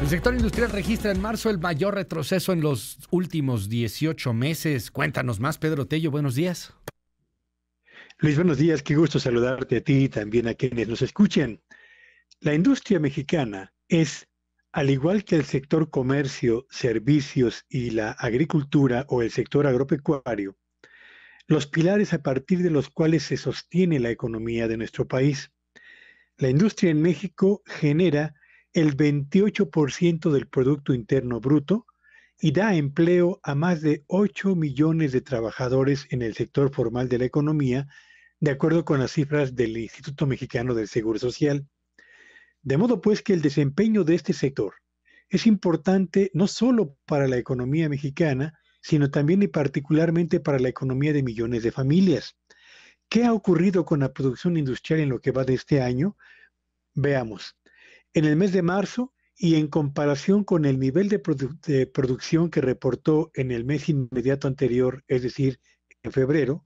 El sector industrial registra en marzo el mayor retroceso en los últimos 18 meses. Cuéntanos más, Pedro Tello. Buenos días. Luis, buenos días. Qué gusto saludarte a ti y también a quienes nos escuchen. La industria mexicana es, al igual que el sector comercio, servicios y la agricultura o el sector agropecuario, los pilares a partir de los cuales se sostiene la economía de nuestro país. La industria en México genera el 28% del Producto Interno Bruto y da empleo a más de 8 millones de trabajadores en el sector formal de la economía, de acuerdo con las cifras del Instituto Mexicano del Seguro Social. De modo pues que el desempeño de este sector es importante no solo para la economía mexicana, sino también y particularmente para la economía de millones de familias. ¿Qué ha ocurrido con la producción industrial en lo que va de este año? Veamos. En el mes de marzo y en comparación con el nivel de, producción que reportó en el mes inmediato anterior, es decir, en febrero,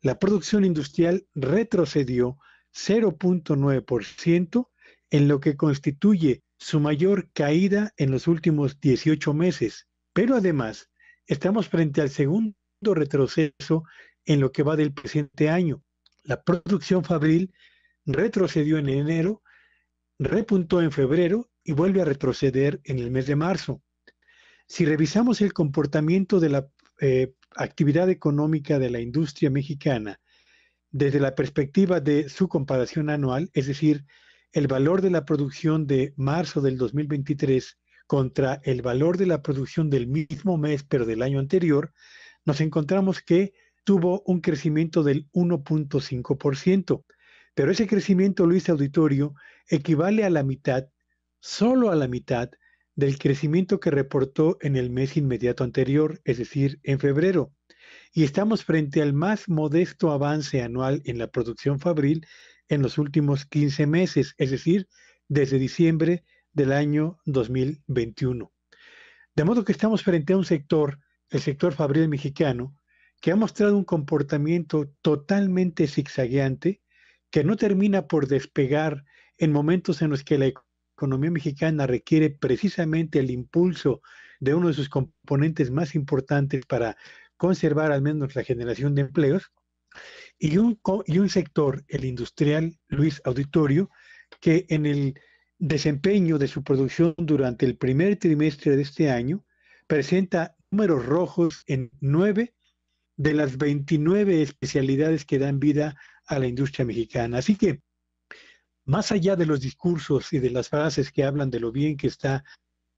la producción industrial retrocedió 0.9% en lo que constituye su mayor caída en los últimos 18 meses. Pero además, estamos frente al segundo retroceso en lo que va del presente año. La producción fabril retrocedió en enero repuntó en febrero y vuelve a retroceder en el mes de marzo. Si revisamos el comportamiento de la eh, actividad económica de la industria mexicana desde la perspectiva de su comparación anual, es decir, el valor de la producción de marzo del 2023 contra el valor de la producción del mismo mes, pero del año anterior, nos encontramos que tuvo un crecimiento del 1.5%. Pero ese crecimiento, Luis Auditorio, equivale a la mitad, solo a la mitad, del crecimiento que reportó en el mes inmediato anterior, es decir, en febrero. Y estamos frente al más modesto avance anual en la producción fabril en los últimos 15 meses, es decir, desde diciembre del año 2021. De modo que estamos frente a un sector, el sector fabril mexicano, que ha mostrado un comportamiento totalmente zigzagueante, que no termina por despegar en momentos en los que la economía mexicana requiere precisamente el impulso de uno de sus componentes más importantes para conservar al menos la generación de empleos, y un, y un sector, el industrial, Luis Auditorio, que en el desempeño de su producción durante el primer trimestre de este año presenta números rojos en nueve de las 29 especialidades que dan vida a la industria mexicana. Así que, más allá de los discursos y de las frases que hablan de lo bien que está,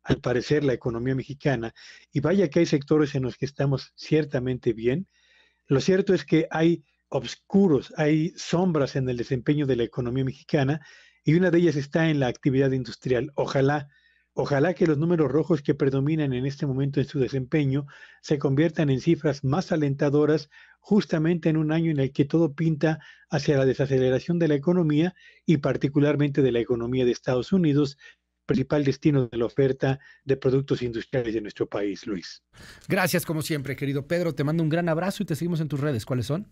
al parecer, la economía mexicana, y vaya que hay sectores en los que estamos ciertamente bien, lo cierto es que hay obscuros, hay sombras en el desempeño de la economía mexicana, y una de ellas está en la actividad industrial. Ojalá Ojalá que los números rojos que predominan en este momento en su desempeño se conviertan en cifras más alentadoras justamente en un año en el que todo pinta hacia la desaceleración de la economía y particularmente de la economía de Estados Unidos, principal destino de la oferta de productos industriales de nuestro país, Luis. Gracias como siempre, querido Pedro. Te mando un gran abrazo y te seguimos en tus redes. ¿Cuáles son?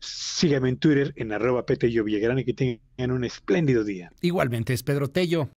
Sígueme en Twitter en arroba Villagrán y que tengan un espléndido día. Igualmente es Pedro Tello.